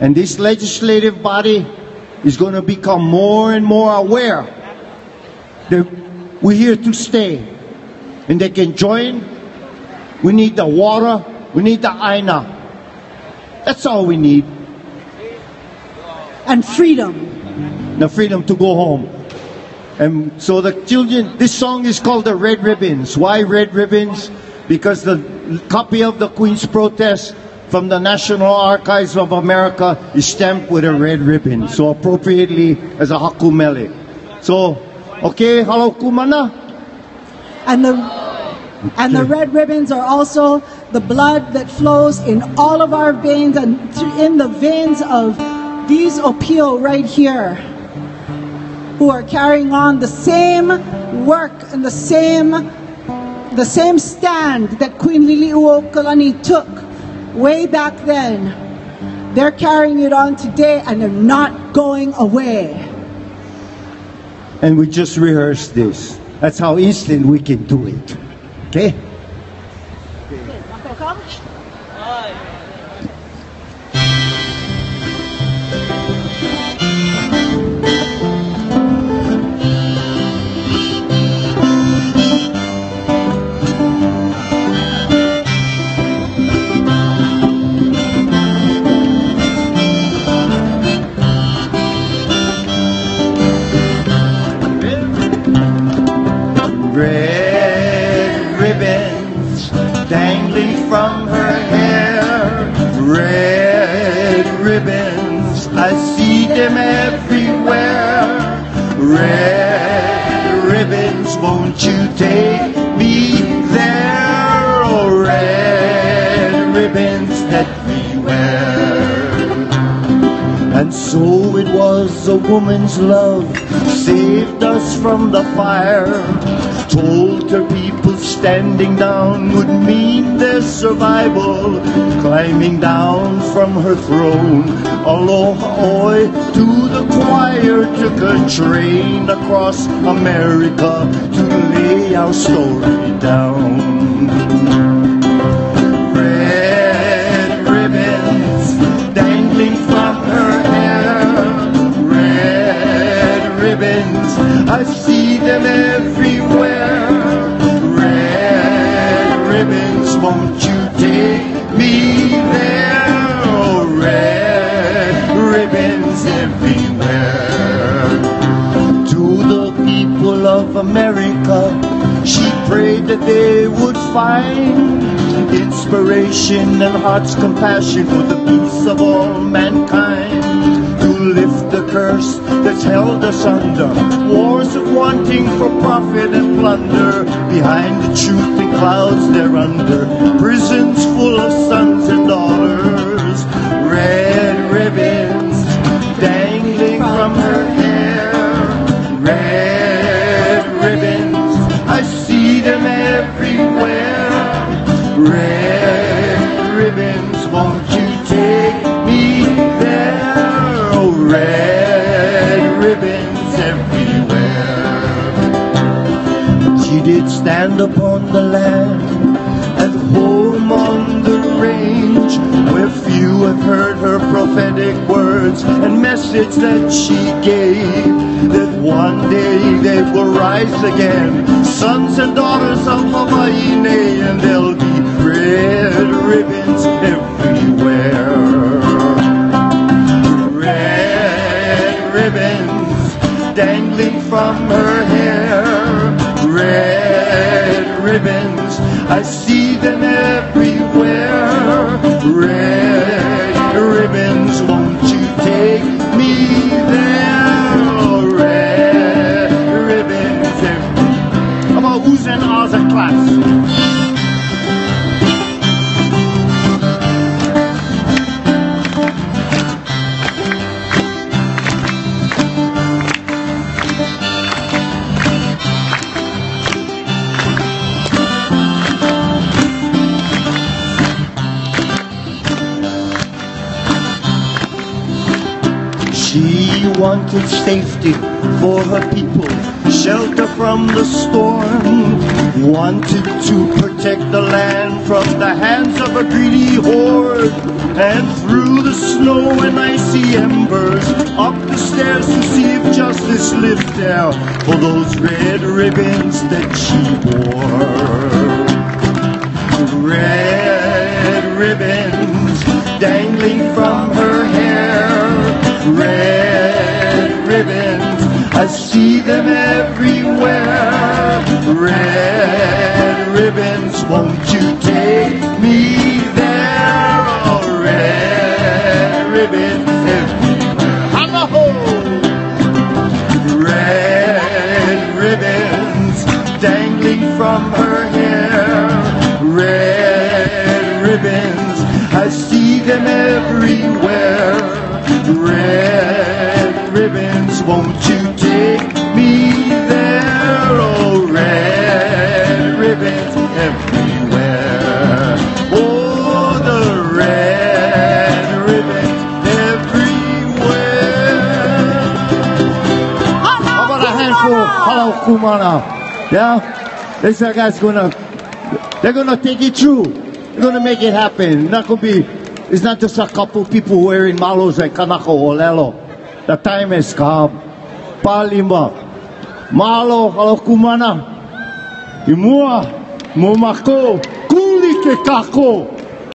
And this legislative body is going to become more and more aware that we're here to stay. And they can join. We need the water. We need the aina. That's all we need. And freedom. The freedom to go home. And so the children, this song is called the Red Ribbons. Why Red Ribbons? Because the copy of the Queen's Protest from the National Archives of America is stamped with a red ribbon. So appropriately as a hakumele. So, okay, Halau Ku Mana. And the and the red ribbons are also the blood that flows in all of our veins and in the veins of these Opio right here, who are carrying on the same work and the same the same stand that Queen Liliuokalani took way back then. They're carrying it on today and they're not going away. And we just rehearsed this. That's how instant we can do it. Okay? Red ribbons dangling from her hair. Red ribbons, I see them everywhere. Red ribbons, won't you take me there? Oh, red ribbons that we wear. And so it was a woman's love saved us from the fire. Told her people standing down would mean their survival. Climbing down from her throne, aloha to the choir took a train across America to lay our story down. America, she prayed that they would find inspiration and heart's compassion for the peace of all mankind. To lift the curse that's held us under wars of wanting for profit and plunder. Behind the truth and clouds they're under prisons full of sons and Red ribbons, won't you take me there? Oh, red ribbons everywhere. She did stand upon the land and home on the range where few have heard her prophetic words and message that she gave that one day they will rise again sons and daughters of Hawaii and there'll be red ribbons everywhere red ribbons dangling from her hair. Red ribbons, I see them everywhere. Red wanted safety for her people, shelter from the storm, wanted to protect the land from the hands of a greedy horde. And through the snow and icy embers up the stairs to see if justice lived there for those red ribbons that she wore. Red ribbons dangling from her see them everywhere. Red ribbons, won't you take me there? Oh, red ribbon everywhere. Hello! Red ribbons dangling from her hair. Red ribbons, I see them everywhere. Red ribbons, won't you take Kumana. Yeah? This guy's gonna, they're gonna take it through. They're gonna make it happen. Not gonna be, it's not just a couple people wearing malos like Kanako or. The time has come. Palima. Malo, hello, Kumana. Imua, Momako, Kuli ke kako.